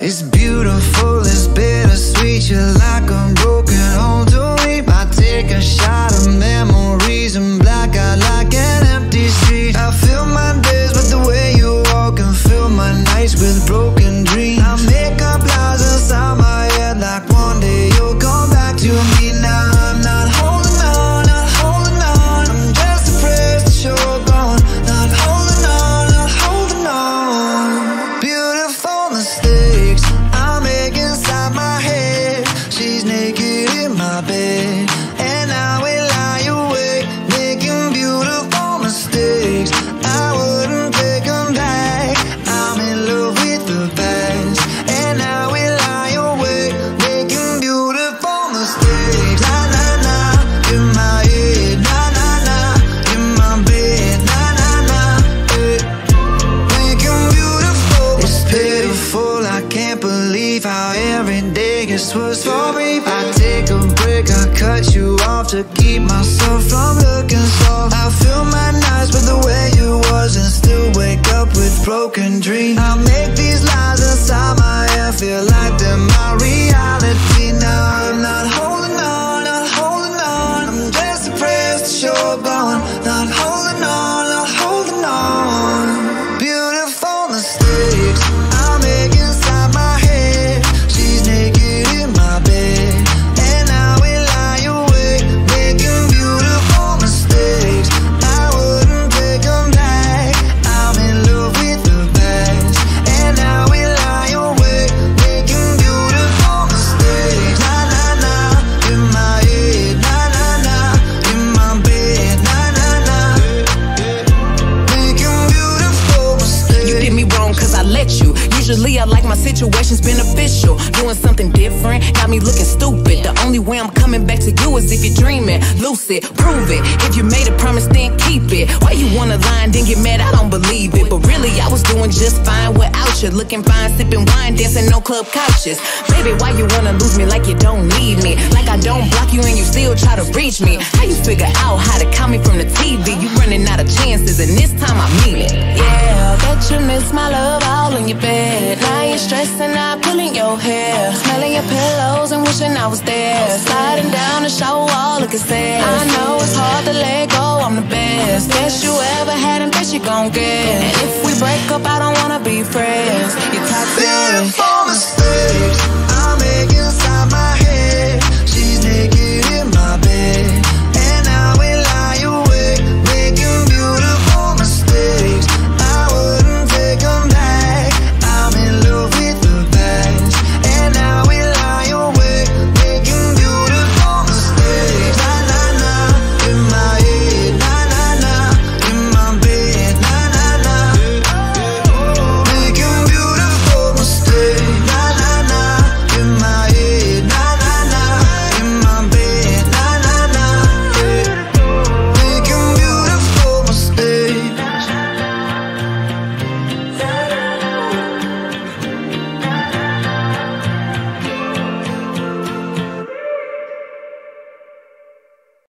It's beautiful, it's bittersweet. You're like a broken home I wouldn't take 'em back. I'm in love with the past, and I will lie awake, making beautiful mistakes. Na na na, in my head, na na na, in my bed, na na na. eh. Making beautiful. It's pitiful. I can't believe how every day gets worse for me. I take a break, I cut you off to keep myself from looking soft. You're gone. Not holding Wrong cause I let you. Usually I like my situations beneficial. Doing something different, got me looking stupid. The only way I'm coming back to you is if you're dreaming. Lucid, prove it. If you made a promise, then keep it. Why you wanna lie and then get mad? I don't believe it. But really, I was doing just fine without you. Looking fine, sipping wine, dancing no club couches. Baby, why you wanna lose me like you don't need me? Like I don't block you and you still try to reach me. How you figure out how to call me from the TV? You running out of chances, and this time I mean it. You miss my love all in your bed. Now you're stressing out, pulling your hair. Smelling your pillows and wishing I was there. Sliding down the shower wall, looking sad. I know it's hard to let go, I'm the best. Best you ever had and best you gon' get. And if we break up, I don't wanna be friends. You're toxic. Beautiful mistakes I make